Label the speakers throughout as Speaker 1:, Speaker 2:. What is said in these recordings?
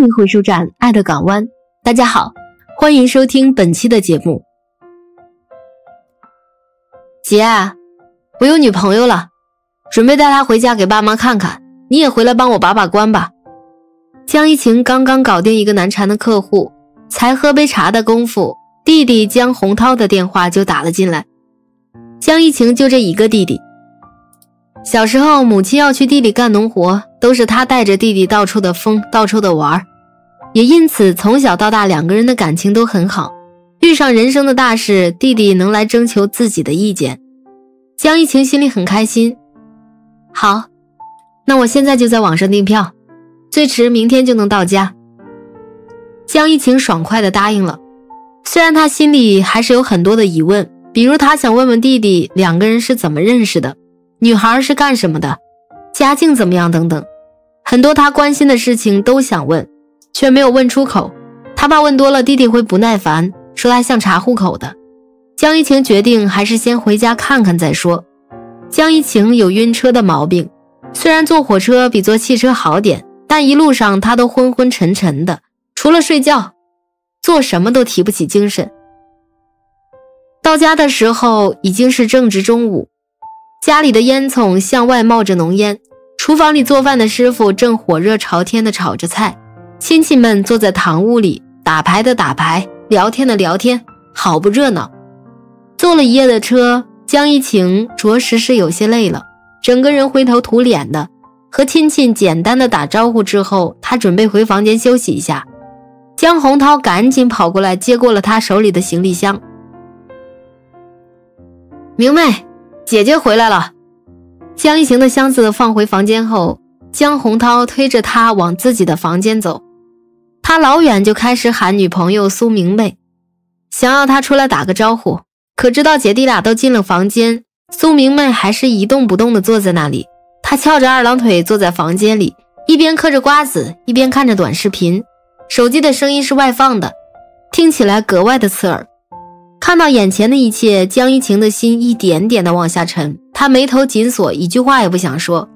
Speaker 1: 心灵回收站，爱的港湾。大家好，欢迎收听本期的节目。姐，我有女朋友了，准备带她回家给爸妈看看。你也回来帮我把把关吧。江一晴刚刚搞定一个难缠的客户，才喝杯茶的功夫，弟弟江洪涛的电话就打了进来。江一晴就这一个弟弟。小时候，母亲要去地里干农活，都是他带着弟弟到处的疯，到处的玩儿也因此从小到大两个人的感情都很好。遇上人生的大事，弟弟能来征求自己的意见，江一晴心里很开心。好，那我现在就在网上订票，最迟明天就能到家。江一晴爽快地答应了，虽然他心里还是有很多的疑问，比如他想问问弟弟两个人是怎么认识的。女孩是干什么的？家境怎么样？等等，很多他关心的事情都想问，却没有问出口。他怕问多了弟弟会不耐烦，说他像查户口的。江一晴决定还是先回家看看再说。江一晴有晕车的毛病，虽然坐火车比坐汽车好点，但一路上他都昏昏沉沉的，除了睡觉，做什么都提不起精神。到家的时候已经是正值中午。家里的烟囱向外冒着浓烟，厨房里做饭的师傅正火热朝天的炒着菜，亲戚们坐在堂屋里打牌的打牌，聊天的聊天，好不热闹。坐了一夜的车，江一晴着实是有些累了，整个人灰头土脸的。和亲戚简单的打招呼之后，他准备回房间休息一下。江洪涛赶紧跑过来接过了他手里的行李箱，明媚。姐姐回来了，江一晴的箱子放回房间后，江洪涛推着她往自己的房间走。他老远就开始喊女朋友苏明媚，想要她出来打个招呼。可知道姐弟俩都进了房间，苏明媚还是一动不动地坐在那里。她翘着二郎腿坐在房间里，一边嗑着瓜子，一边看着短视频，手机的声音是外放的，听起来格外的刺耳。看到眼前的一切，江一晴的心一点点的往下沉，她眉头紧锁，一句话也不想说，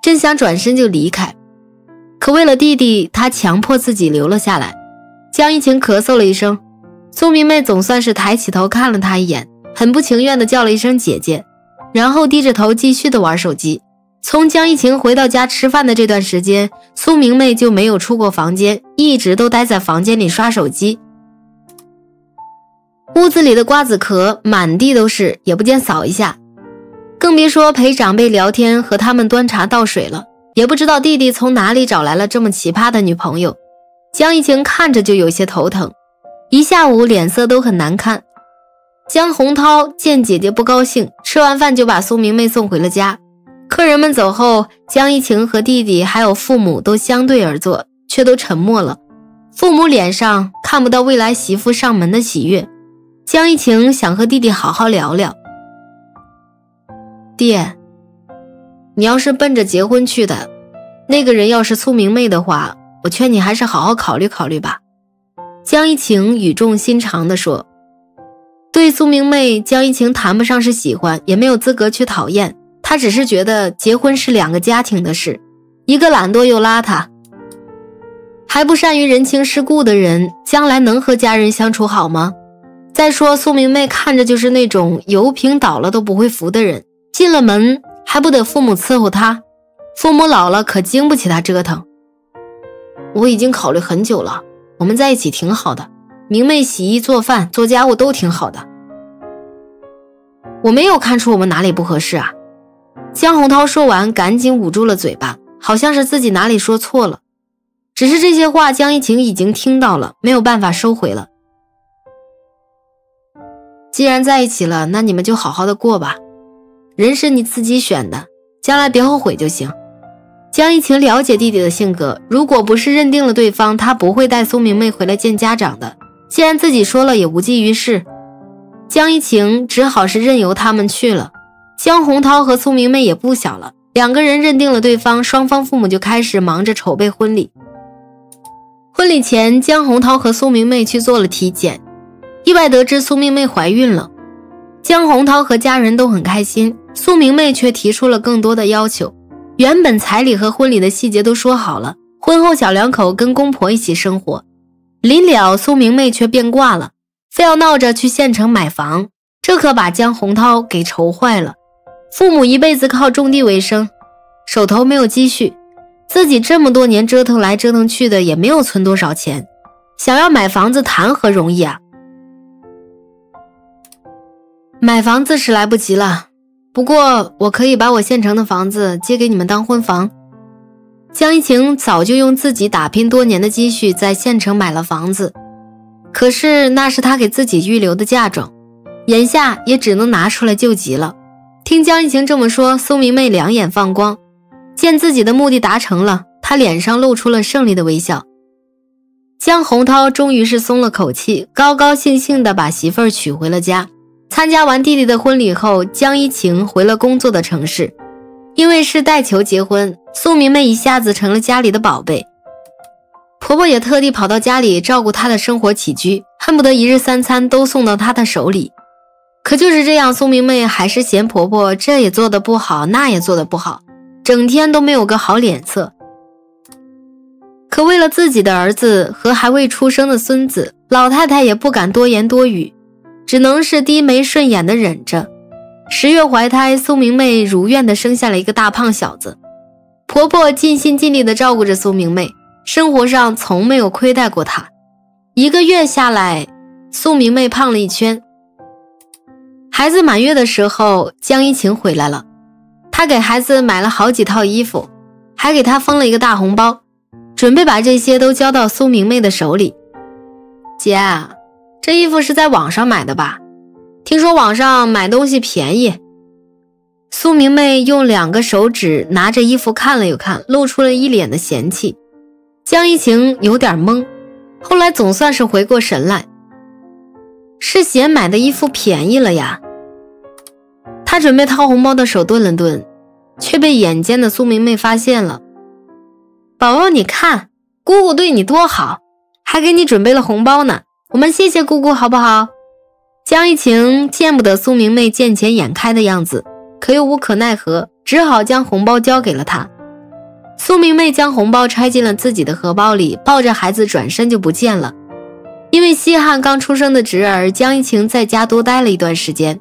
Speaker 1: 真想转身就离开，可为了弟弟，她强迫自己留了下来。江一晴咳嗽了一声，苏明媚总算是抬起头看了他一眼，很不情愿的叫了一声姐姐，然后低着头继续的玩手机。从江一晴回到家吃饭的这段时间，苏明媚就没有出过房间，一直都待在房间里刷手机。屋子里的瓜子壳满地都是，也不见扫一下，更别说陪长辈聊天和他们端茶倒水了。也不知道弟弟从哪里找来了这么奇葩的女朋友，江一晴看着就有些头疼，一下午脸色都很难看。江洪涛见姐姐不高兴，吃完饭就把苏明媚送回了家。客人们走后，江一晴和弟弟还有父母都相对而坐，却都沉默了。父母脸上看不到未来媳妇上门的喜悦。江一晴想和弟弟好好聊聊。爹，你要是奔着结婚去的，那个人要是苏明媚的话，我劝你还是好好考虑考虑吧。江一晴语重心长地说：“对苏明媚，江一晴谈不上是喜欢，也没有资格去讨厌。她只是觉得结婚是两个家庭的事，一个懒惰又邋遢，还不善于人情世故的人，将来能和家人相处好吗？”再说，苏明媚看着就是那种油瓶倒了都不会扶的人，进了门还不得父母伺候他，父母老了可经不起他折腾。我已经考虑很久了，我们在一起挺好的，明媚洗衣做饭做家务都挺好的，我没有看出我们哪里不合适啊。江洪涛说完，赶紧捂住了嘴巴，好像是自己哪里说错了。只是这些话，江一晴已经听到了，没有办法收回了。既然在一起了，那你们就好好的过吧。人是你自己选的，将来别后悔就行。江一晴了解弟弟的性格，如果不是认定了对方，他不会带苏明媚回来见家长的。既然自己说了，也无济于事。江一晴只好是任由他们去了。江洪涛和苏明媚也不小了，两个人认定了对方，双方父母就开始忙着筹备婚礼。婚礼前，江洪涛和苏明媚去做了体检。意外得知苏明媚怀孕了，江洪涛和家人都很开心，苏明媚却提出了更多的要求。原本彩礼和婚礼的细节都说好了，婚后小两口跟公婆一起生活。临了，苏明媚却变卦了，非要闹着去县城买房，这可把江洪涛给愁坏了。父母一辈子靠种地为生，手头没有积蓄，自己这么多年折腾来折腾去的，也没有存多少钱，想要买房子谈何容易啊！买房子是来不及了，不过我可以把我县城的房子借给你们当婚房。江一晴早就用自己打拼多年的积蓄在县城买了房子，可是那是他给自己预留的嫁妆，眼下也只能拿出来救急了。听江一晴这么说，苏明媚两眼放光，见自己的目的达成了，她脸上露出了胜利的微笑。江洪涛终于是松了口气，高高兴兴地把媳妇儿娶回了家。参加完弟弟的婚礼后，江一晴回了工作的城市。因为是带球结婚，苏明媚一下子成了家里的宝贝。婆婆也特地跑到家里照顾她的生活起居，恨不得一日三餐都送到她的手里。可就是这样，苏明媚还是嫌婆婆这也做的不好，那也做的不好，整天都没有个好脸色。可为了自己的儿子和还未出生的孙子，老太太也不敢多言多语。只能是低眉顺眼的忍着。十月怀胎，苏明媚如愿的生下了一个大胖小子。婆婆尽心尽力的照顾着苏明媚，生活上从没有亏待过她。一个月下来，苏明媚胖了一圈。孩子满月的时候，江一晴回来了，她给孩子买了好几套衣服，还给他封了一个大红包，准备把这些都交到苏明媚的手里。姐。这衣服是在网上买的吧？听说网上买东西便宜。苏明媚用两个手指拿着衣服看了又看，露出了一脸的嫌弃。江一晴有点懵，后来总算是回过神来，是嫌买的衣服便宜了呀。他准备掏红包的手顿了顿，却被眼尖的苏明媚发现了。宝宝，你看姑姑对你多好，还给你准备了红包呢。我们谢谢姑姑好不好？江一晴见不得苏明媚见钱眼开的样子，可又无可奈何，只好将红包交给了她。苏明媚将红包揣进了自己的荷包里，抱着孩子转身就不见了。因为稀罕刚出生的侄儿，江一晴在家多待了一段时间。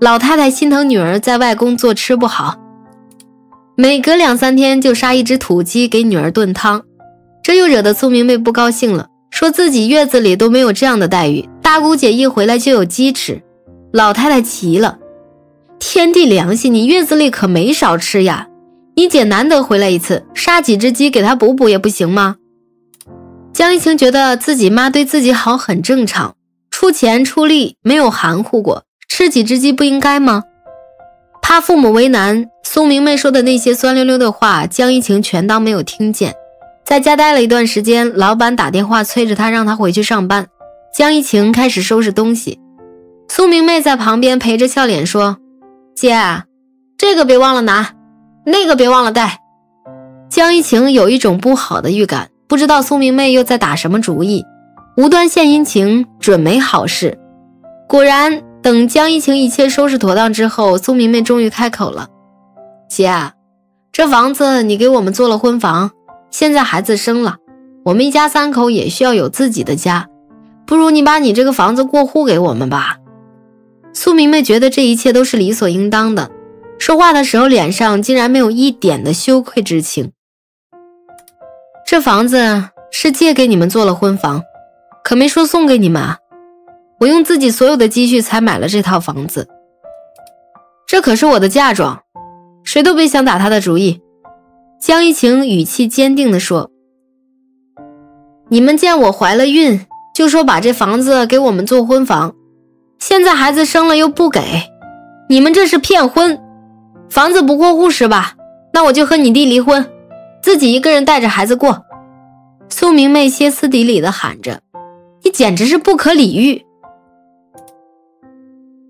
Speaker 1: 老太太心疼女儿在外工作吃不好，每隔两三天就杀一只土鸡给女儿炖汤，这又惹得苏明媚不高兴了。说自己月子里都没有这样的待遇，大姑姐一回来就有鸡吃，老太太急了。天地良心，你月子里可没少吃呀！你姐难得回来一次，杀几只鸡给她补补也不行吗？江一晴觉得自己妈对自己好很正常，出钱出力没有含糊过，吃几只鸡不应该吗？怕父母为难，苏明媚说的那些酸溜溜的话，江一晴全当没有听见。在家待了一段时间，老板打电话催着他，让他回去上班。江一晴开始收拾东西，苏明媚在旁边陪着，笑脸说：“姐，这个别忘了拿，那个别忘了带。”江一晴有一种不好的预感，不知道苏明媚又在打什么主意，无端献殷勤，准没好事。果然，等江一晴一切收拾妥当之后，苏明媚终于开口了：“姐，这房子你给我们做了婚房。”现在孩子生了，我们一家三口也需要有自己的家，不如你把你这个房子过户给我们吧。苏明媚觉得这一切都是理所应当的，说话的时候脸上竟然没有一点的羞愧之情。这房子是借给你们做了婚房，可没说送给你们啊。我用自己所有的积蓄才买了这套房子，这可是我的嫁妆，谁都别想打他的主意。江一晴语气坚定地说：“你们见我怀了孕，就说把这房子给我们做婚房，现在孩子生了又不给，你们这是骗婚。房子不过户是吧？那我就和你弟离婚，自己一个人带着孩子过。”苏明媚歇斯底里地喊着：“你简直是不可理喻！”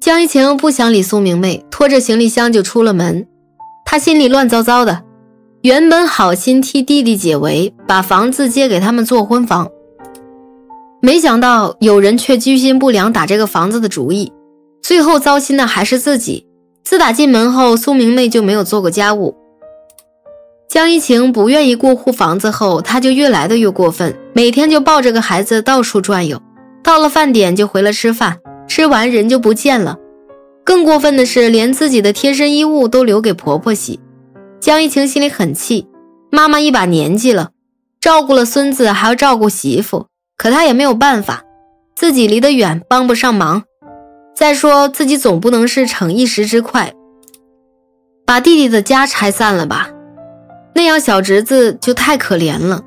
Speaker 1: 江一晴不想理苏明媚，拖着行李箱就出了门，她心里乱糟糟的。原本好心替弟弟解围，把房子借给他们做婚房，没想到有人却居心不良，打这个房子的主意，最后糟心的还是自己。自打进门后，苏明媚就没有做过家务，江一晴不愿意过户房子后，他就越来的越过分，每天就抱着个孩子到处转悠，到了饭点就回来吃饭，吃完人就不见了。更过分的是，连自己的贴身衣物都留给婆婆洗。江一晴心里很气，妈妈一把年纪了，照顾了孙子还要照顾媳妇，可她也没有办法，自己离得远，帮不上忙。再说自己总不能是逞一时之快，把弟弟的家拆散了吧？那样小侄子就太可怜了。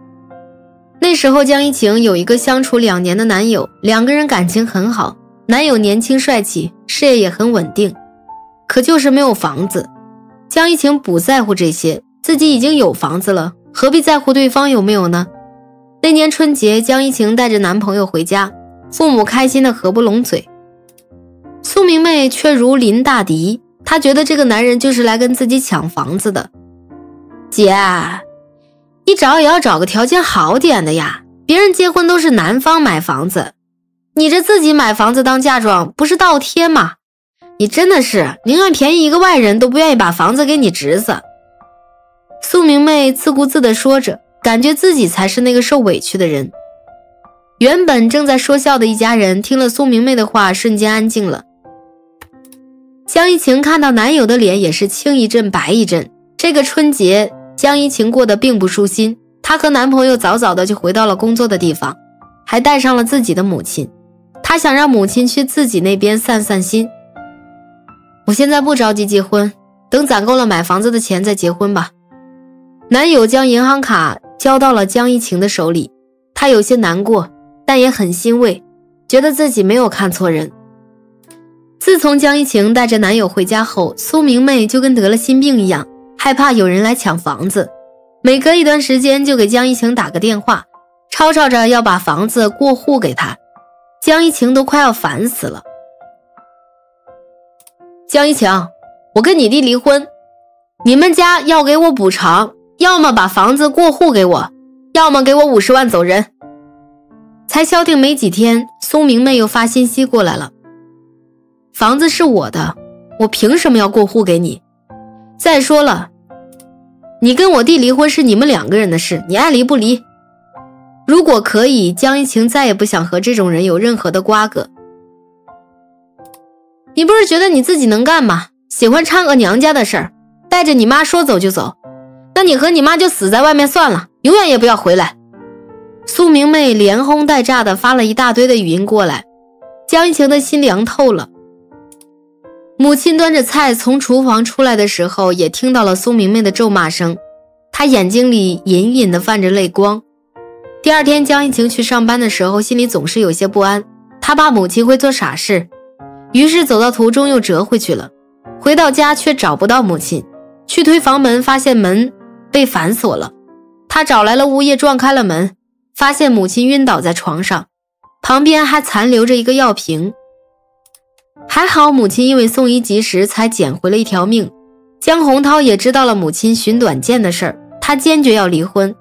Speaker 1: 那时候江一晴有一个相处两年的男友，两个人感情很好，男友年轻帅气，事业也很稳定，可就是没有房子。江一晴不在乎这些，自己已经有房子了，何必在乎对方有没有呢？那年春节，江一晴带着男朋友回家，父母开心的合不拢嘴。苏明媚却如临大敌，她觉得这个男人就是来跟自己抢房子的。姐，你找也要找个条件好点的呀！别人结婚都是男方买房子，你这自己买房子当嫁妆，不是倒贴吗？你真的是宁愿便宜一个外人，都不愿意把房子给你侄子。苏明媚自顾自地说着，感觉自己才是那个受委屈的人。原本正在说笑的一家人，听了苏明媚的话，瞬间安静了。江一晴看到男友的脸也是青一阵白一阵。这个春节，江一晴过得并不舒心。她和男朋友早早的就回到了工作的地方，还带上了自己的母亲。她想让母亲去自己那边散散心。我现在不着急结婚，等攒够了买房子的钱再结婚吧。男友将银行卡交到了江一晴的手里，她有些难过，但也很欣慰，觉得自己没有看错人。自从江一晴带着男友回家后，苏明媚就跟得了心病一样，害怕有人来抢房子，每隔一段时间就给江一晴打个电话，吵吵着要把房子过户给她。江一晴都快要烦死了。江一晴，我跟你弟离婚，你们家要给我补偿，要么把房子过户给我，要么给我五十万走人。才消停没几天，苏明媚又发信息过来了。房子是我的，我凭什么要过户给你？再说了，你跟我弟离婚是你们两个人的事，你爱离不离？如果可以，江一晴再也不想和这种人有任何的瓜葛。你不是觉得你自己能干吗？喜欢掺和娘家的事儿，带着你妈说走就走，那你和你妈就死在外面算了，永远也不要回来。苏明媚连轰带炸的发了一大堆的语音过来，江一晴的心凉透了。母亲端着菜从厨房出来的时候，也听到了苏明媚的咒骂声，她眼睛里隐隐的泛着泪光。第二天，江一晴去上班的时候，心里总是有些不安，她怕母亲会做傻事，于是走到途中又折回去了。回到家却找不到母亲，去推房门，发现门被反锁了。他找来了物业撞开了门，发现母亲晕倒在床上，旁边还残留着一个药瓶。还好，母亲因为送医及时，才捡回了一条命。江洪涛也知道了母亲寻短见的事儿，他坚决要离婚。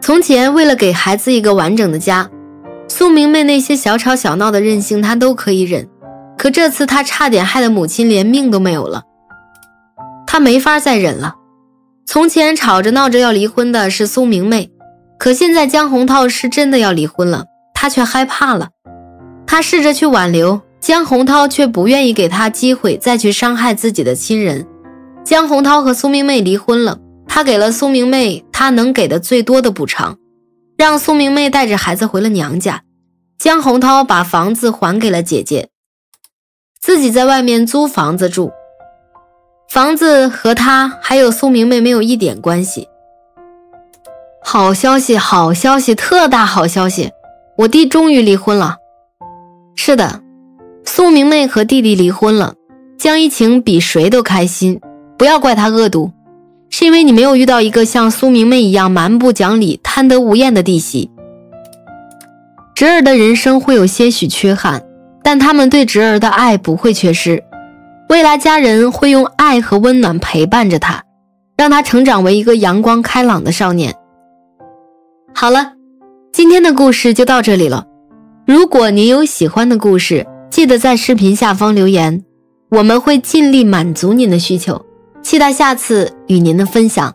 Speaker 1: 从前，为了给孩子一个完整的家，苏明媚那些小吵小闹的任性，他都可以忍。可这次，他差点害得母亲连命都没有了，他没法再忍了。从前吵着闹着要离婚的是苏明媚，可现在江洪涛是真的要离婚了，他却害怕了。他试着去挽留。江洪涛却不愿意给他机会再去伤害自己的亲人。江洪涛和苏明媚离婚了，他给了苏明媚他能给的最多的补偿，让苏明媚带着孩子回了娘家。江洪涛把房子还给了姐姐，自己在外面租房子住。房子和他还有苏明媚没有一点关系。好消息，好消息，特大好消息！我弟终于离婚了。是的。苏明媚和弟弟离婚了，江一晴比谁都开心。不要怪他恶毒，是因为你没有遇到一个像苏明媚一样蛮不讲理、贪得无厌的弟媳。侄儿的人生会有些许缺憾，但他们对侄儿的爱不会缺失。未来家人会用爱和温暖陪伴着他，让他成长为一个阳光开朗的少年。好了，今天的故事就到这里了。如果您有喜欢的故事，记得在视频下方留言，我们会尽力满足您的需求，期待下次与您的分享。